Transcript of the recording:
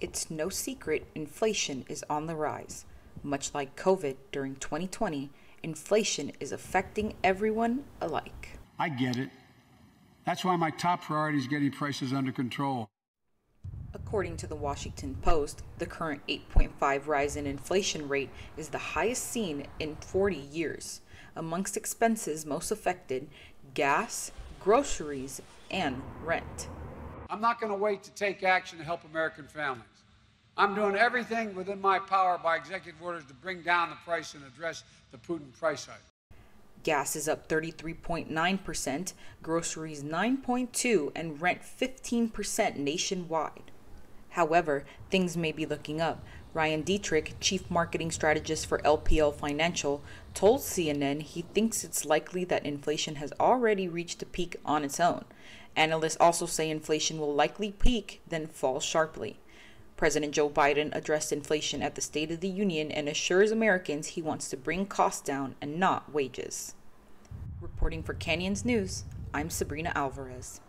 It's no secret inflation is on the rise. Much like COVID during 2020, inflation is affecting everyone alike. I get it. That's why my top priority is getting prices under control. According to the Washington Post, the current 8.5 rise in inflation rate is the highest seen in 40 years. Amongst expenses most affected, gas, groceries, and rent. I'm not going to wait to take action to help American families. I'm doing everything within my power by executive orders to bring down the price and address the Putin price hike. Gas is up 33.9%, groceries 9.2 and rent 15% nationwide. However, things may be looking up. Ryan Detrick, chief marketing strategist for LPL Financial, told CNN he thinks it's likely that inflation has already reached a peak on its own. Analysts also say inflation will likely peak, then fall sharply. President Joe Biden addressed inflation at the State of the Union and assures Americans he wants to bring costs down and not wages. Reporting for Canyons News, I'm Sabrina Alvarez.